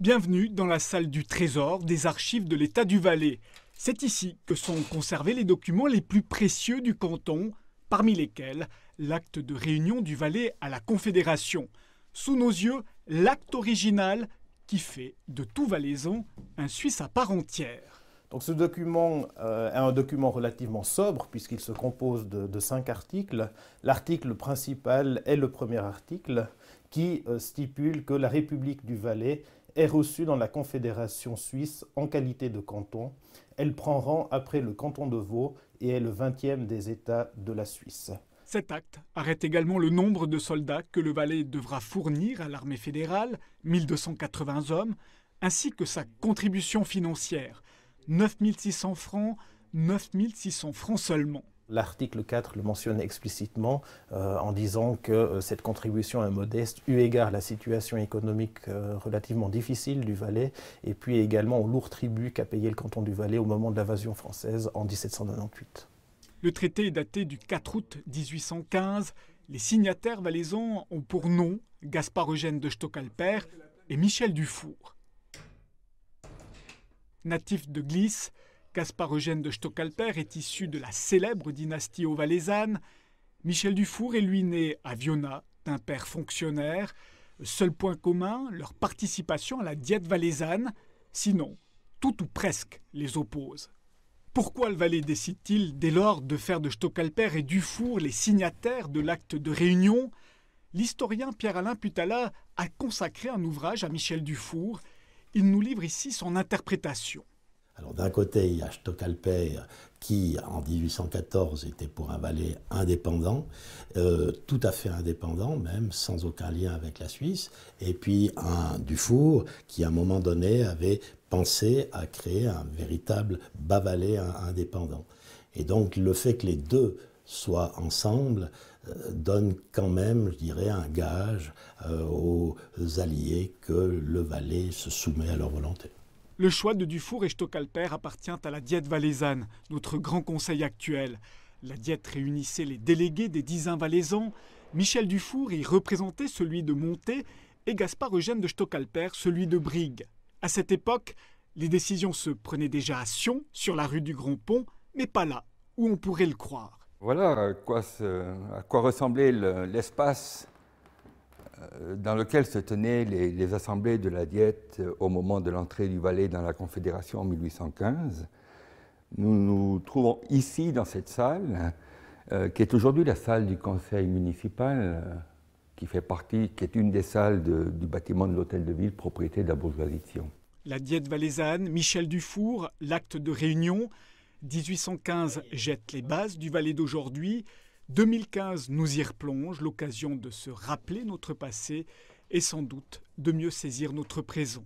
Bienvenue dans la salle du trésor des archives de l'État du Valais. C'est ici que sont conservés les documents les plus précieux du canton, parmi lesquels l'acte de réunion du Valais à la Confédération. Sous nos yeux, l'acte original qui fait de tout valaisan un Suisse à part entière. Donc ce document euh, est un document relativement sobre puisqu'il se compose de, cinq articles. L'article principal est le premier article qui euh, stipule que la République du Valais est reçue dans la Confédération suisse en qualité de canton. Elle prend rang après le canton de Vaud et est le 20e des États de la Suisse. Cet acte arrête également le nombre de soldats que le Valais devra fournir à l'armée fédérale, 1280 hommes, ainsi que sa contribution financière, 9600 francs, 9600 francs seulement. L'article 4 le mentionne explicitement euh, en disant que euh, cette contribution est modeste eu égard à la situation économique euh, relativement difficile du Valais et puis également au lourd tribut qu'a payé le canton du Valais au moment de l'invasion française en 1798. Le traité est daté du 4 août 1815. Les signataires valaisans ont pour nom Gaspard Eugène de Stockalper et Michel Dufour. Natif de Glisse, Gaspard Eugène de Stockalper est issu de la célèbre dynastie valaisanne. Michel Dufour est lui né à Viona, d'un père fonctionnaire. Seul point commun, leur participation à la diète valaisanne. Sinon, tout ou presque les oppose. Pourquoi le Valais décide-t-il dès lors de faire de Stockalper et Dufour les signataires de l'acte de réunion? L'historien Pierre-Alain Putala a consacré un ouvrage à Michel Dufour. Il nous livre ici son interprétation. D'un côté, il y a Stockalper qui, en 1814, était pour un Valais indépendant, euh, tout à fait indépendant même, sans aucun lien avec la Suisse, et puis un Dufour qui, à un moment donné, avait pensé à créer un véritable bas Valais indépendant. Et donc le fait que les deux soient ensemble euh, donne quand même, je dirais, un gage euh, aux alliés que le Valais se soumet à leur volonté. Le choix de Dufour et Stockalper appartient à la Diète valaisanne, notre grand conseil actuel. La Diète réunissait les délégués des dix valaisans. Michel Dufour y représentait celui de Monté et Gaspard Eugène de Stockalper celui de Brigue. À cette époque, les décisions se prenaient déjà à Sion, sur la rue du Grand Pont, mais pas là, où on pourrait le croire. Voilà à quoi, ressemblait l'espace dans lequel se tenaient les, assemblées de la Diète euh, au moment de l'entrée du Valais dans la Confédération en 1815. Nous nous trouvons ici, dans cette salle, euh, qui est aujourd'hui la salle du conseil municipal, qui fait partie, qui est une des salles du bâtiment de l'hôtel de ville, propriété de la bourgeoisie. La Diète valaisanne, Michel Dufour, l'acte de réunion, 1815 jette les bases du Valais d'aujourd'hui, 2015 nous y replonge, l'occasion de se rappeler notre passé et sans doute de mieux saisir notre présent.